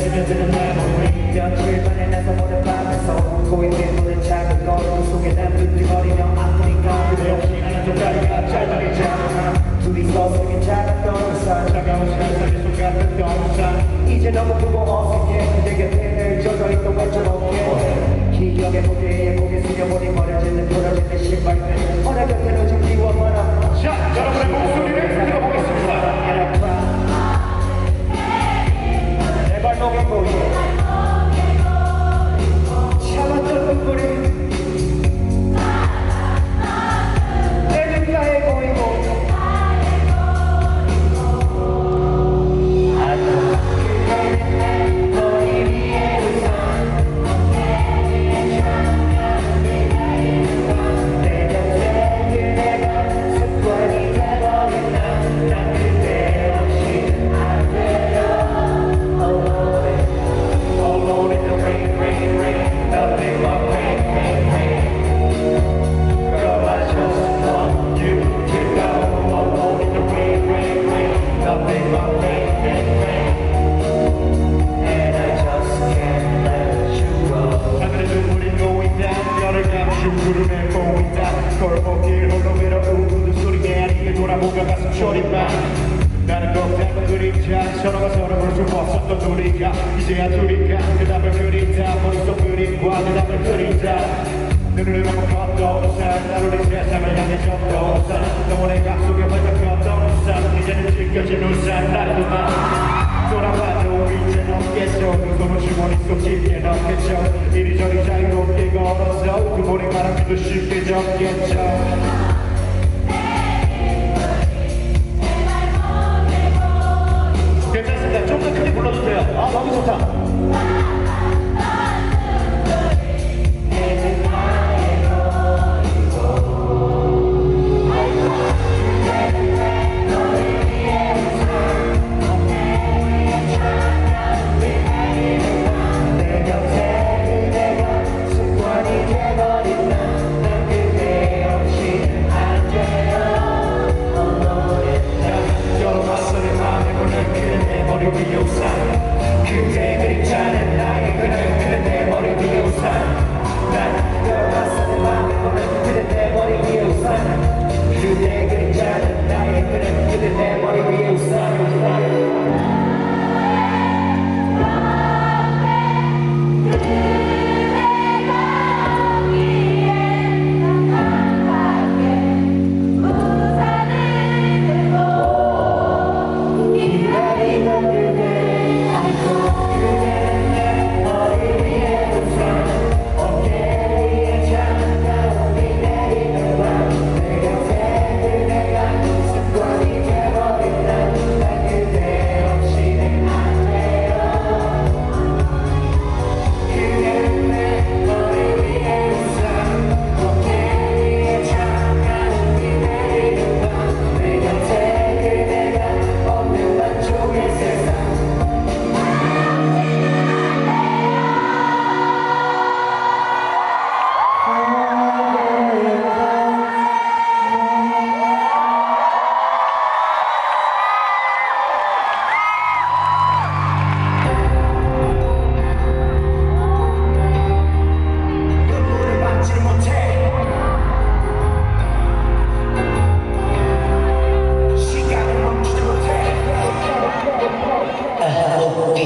스며드는 메모리 며칠 만에 나서 모든 밤에서 고인된 모든 작은 걸음 속에 난 빈들거리며 아프니까 그대 없이 나는 조가리가 짤짤이 작아 둘이서 쓰긴 작은 떠올사 차가운 시간살이 속 같은 떠올사 이제 너무 크고 어색해 그대 곁에 늘 저절히 또 외쳐볼게 기억의 무대에 고개 숙여버린 não 그림자 이제야 둘인가 대답을 그린다 머릿속 그림과 대답을 그린다 눈을 감고 걷던 산 나를 이 세상을 향해 걷던 산 영혼의 각속에 활짝 폈던 산 이제는 즐겨진 울산 나의 도망 돌아봐도 이젠 없겠죠. 눈도무지 그 머릿속 깊게 넘겠죠. 이리저리 자유롭게 걸어서 그 머리 바람도 쉽게 적겠죠. 的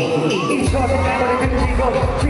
It's got a